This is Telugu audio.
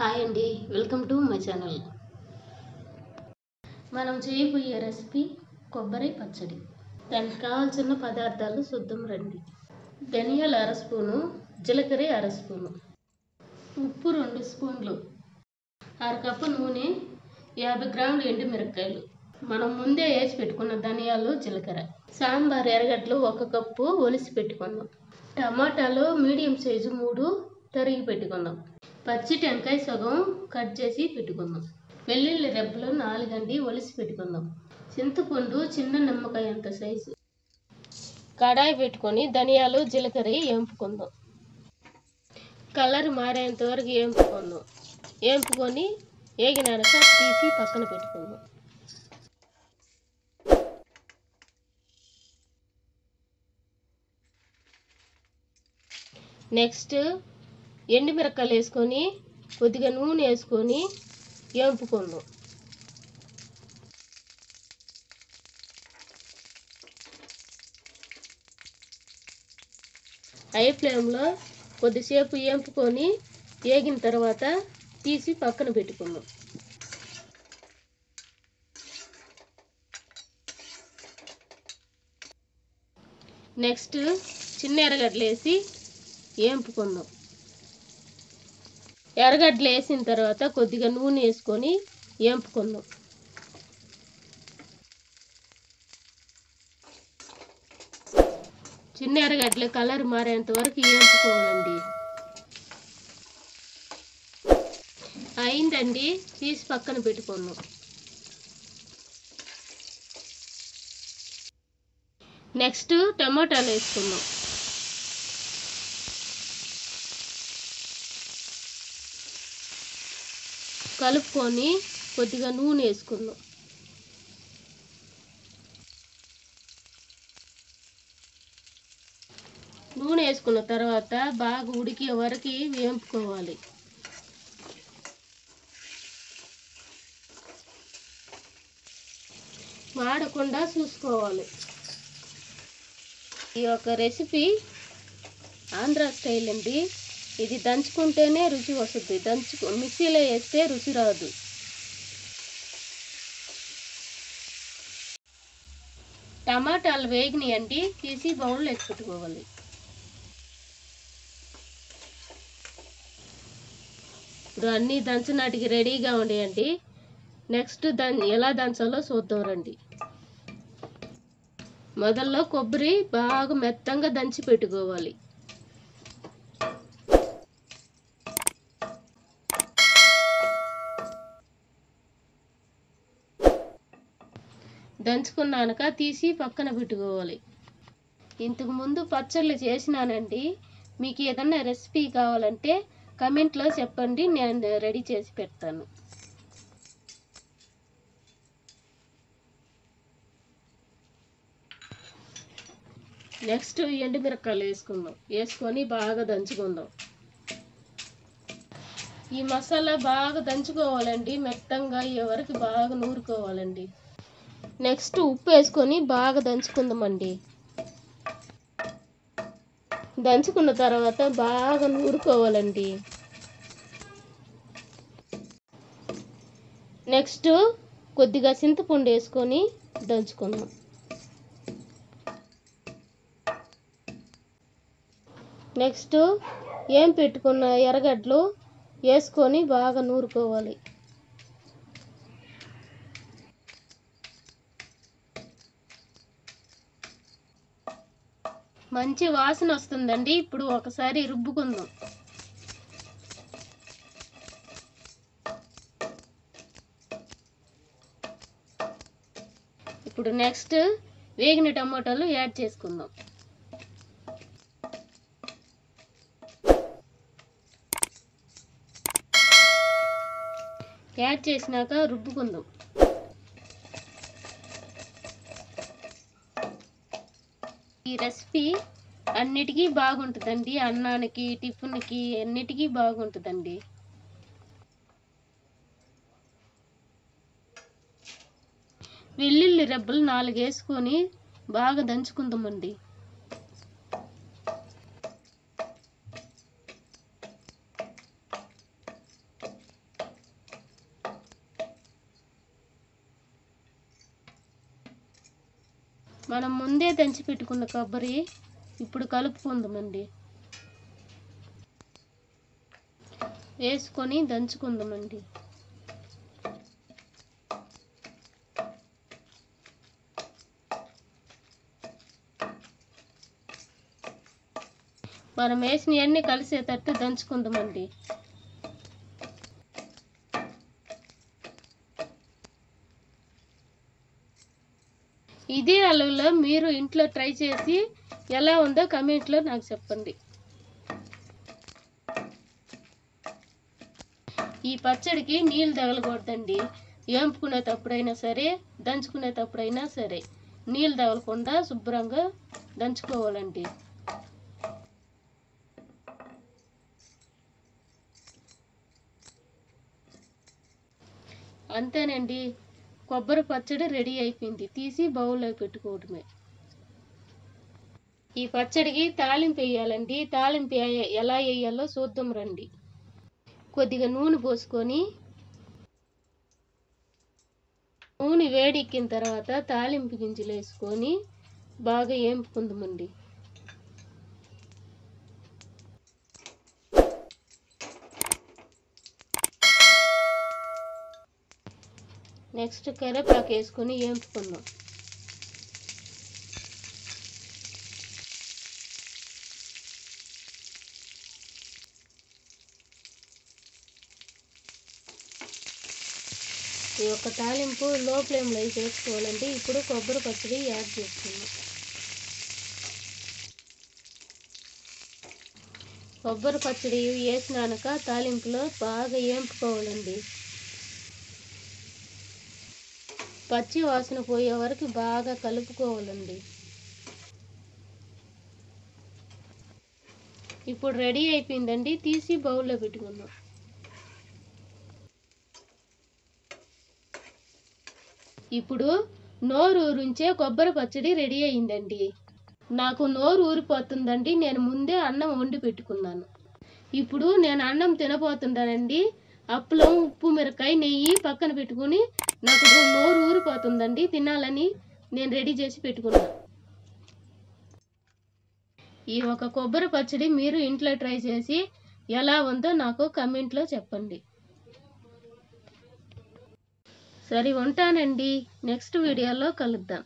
హాయ్ అండి వెల్కమ్ టు మై ఛానల్. మనం చేయబోయే రెసిపీ కొబ్బరి పచ్చడి. దానికి కావాల్సిన పదార్థాలు శుద్ధం రండి. ధనియాల అర స్పూను జీలకర్ర అర స్పూను ఉప్పు రెండు స్పూన్లు అరకప్పు నూనె యాభై గ్రాములు ఎండుమిరపకాయలు మనం ముందే వేసి పెట్టుకున్న ధనియాలు జీలకర్ర. సాంబార్ ఎర్రగడ్డలు ఒక కప్పు ఒలిసి పెట్టుకుందాం. టమాటాలు మీడియం సైజు మూడు తరిగి పెట్టుకుందాం. పచ్చి టెంకాయ సగం కట్ చేసి పెట్టుకుందాం. వెల్లుల్లి రెబ్బలు నాలుగండి ఒలిసి పెట్టుకుందాం. చింతపండు చిన్న నిమ్మకాయ అంత సైజు. కడాయి పెట్టుకొని ధనియాలు జీలకర్ర వేంపుకుందాం. కలర్ మారేంత వరకు వేంపుకుందాం. వేంపుకొని వేగినాక తీసి పక్కన పెట్టుకుందాం. నెక్స్ట్ ఎండుమిరపకాయలు వేసుకొని కొద్దిగా నూనె వేసుకొని వేంపుకుందాం హై ఫ్లేమ్లో కొద్దిసేపు వేపుకొని వేగిన తర్వాత తీసి పక్కన పెట్టుకుందాం. నెక్స్ట్ చిన్న ఎర్రగడ్డలు వేసి వేంపుకుందాం ఎర్రగడ్డలు వేసిన తర్వాత కొద్దిగా నూనె వేసుకొని వేంపుకుందాం చిన్న ఎర్రగడ్డలు కలర్ మారేంత వరకు వేంపుకోవాలండి అయిందండి తీసి పక్కన పెట్టుకుందాం. నెక్స్ట్ టమాటాలు వేసుకుందాం. కలుపుకొని కొద్దిగా నూనె వేసుకుందాం. నూనె వేసుకున్న తర్వాత బాగా ఉడికే వరకు వేంపుకోవాలి. మాడకుండా చూసుకోవాలి. ఈ యొక్క రెసిపీ ఆంధ్ర స్టైల్ అండి. ఇది దంచుకుంటేనే రుచి వస్తుంది. దంచుకు మిక్సీలో వేస్తే రుచి రాదు. టమాటాలు వేగినాయండి. తీసి బౌల్లో వేసి ఇప్పుడు అన్నీ దంచనాటికి రెడీగా ఉండేయండి నెక్స్ట్ దం ఎలా దంచాలో చూద్దాం రండి. మొదల్లో కొబ్బరి బాగా మెత్తంగా దంచి పెట్టుకోవాలి. దంచుకున్నాక తీసి పక్కన పెట్టుకోవాలి. ఇంతకు ముందు పచ్చళ్ళు చేసినానండి. మీకు ఏదన్నా రెసిపీ కావాలంటే కమెంట్లో చెప్పండి నేను రెడీ చేసి పెడతాను. నెక్స్ట్ ఎండుమిరపకాయలు వేసుకుందాం. వేసుకొని బాగా దంచుకుందాం. ఈ మసాలా బాగా దంచుకోవాలండి. మెత్తంగా అయ్యే వరకు బాగా నూరుకోవాలండి. నెక్స్ట్ ఉప్పు వేసుకొని బాగా దంచుకుందామండి. దంచుకున్న తర్వాత బాగా నూరుకోవాలండి. నెక్స్ట్ కొద్దిగా చింతపండు వేసుకొని దంచుకుందాం. నెక్స్ట్ ఏం పెట్టుకున్న ఎర్రగడ్డలు వేసుకొని బాగా నూరుకోవాలి. మంచి వాసన వస్తుందండి. ఇప్పుడు ఒకసారి రుబ్బుకుందాం. ఇప్పుడు నెక్స్ట్ వేగిన టమాటాలు యాడ్ చేసుకుందాం. యాడ్ చేసినాక రుబ్బుకుందాం. ఈ రెసిపీ అన్నిటికీ బాగుంటుందండి. అన్నానికి టిఫిన్కి అన్నిటికీ బాగుంటుందండి. వెల్లుల్లి రెబ్బలు నాలుగు వేసుకొని బాగా దంచుకుందామండి. మనం ముందే దంచి పెట్టుకున్న కొబ్బరి ఇప్పుడు కలుపుకుందామండి. వేసుకొని దంచుకుందామండి. మనం వేసినవన్నీ కలిసేటట్టు దంచుకుందామండి. ఇదే అలవులో మీరు ఇంట్లో ట్రై చేసి ఎలా ఉందో కమెంట్లో నాకు చెప్పండి. ఈ పచ్చడికి నీళ్ళు తగలకూడదండి. వేంపుకునేటప్పుడైనా సరే దంచుకునేటప్పుడైనా సరే నీళ్ళు తగలకుండా శుభ్రంగా దంచుకోవాలండి. అంతేనండి. కొబ్బరి పచ్చడి రెడీ అయిపోయింది. తీసి బౌల్లో పెట్టుకోవటమే ఈ పచ్చడికి తాలింపు వేయాలండి. తాలింపు ఎలా వేయాలో చూద్దాం రండి. కొద్దిగా నూనె పోసుకొని నూనె వేడెక్కిన తర్వాత తాలింపు గింజలు వేసుకొని బాగా ఏంపుకుందామండి. నెక్స్ట్ కరివేపాకు వేసుకొని వేంపుకుందాం. ఈ యొక్క తాలింపు లో ఫ్లేమ్లో చేసుకోవాలంటే ఇప్పుడు కొబ్బరి పచ్చడి యాడ్ చేసుకుందాం. కొబ్బరి పచ్చడి వేసినాక తాలింపులో బాగా ఏంపుకోవాలండి పచ్చి వాసన పోయే వరకు బాగా కలుపుకోవాలండి. ఇప్పుడు రెడీ అయిపోయిందండి తీసి బౌల్లో పెట్టుకుందాం. ఇప్పుడు నోరు ఊరించే కొబ్బరి పచ్చడి రెడీ అయిందండి. నాకు నోరు ఊరిపోతుందండి నేను ముందే అన్నం వండి పెట్టుకున్నాను. ఇప్పుడు నేను అన్నం తినబోతున్నానండి అప్పులం ఉప్పు మిరకాయ నెయ్యి పక్కన పెట్టుకుని నాకు నోరు ఊరిపోతుందండి తినాలని నేను రెడీ చేసి పెట్టుకున్నాను ఈ ఒక కొబ్బరి పచ్చడి మీరు ఇంట్లో ట్రై చేసి ఎలా ఉందో నాకు కమెంట్లో చెప్పండి. సరే ఉంటానండి. నెక్స్ట్ వీడియోలో కలుద్దాం.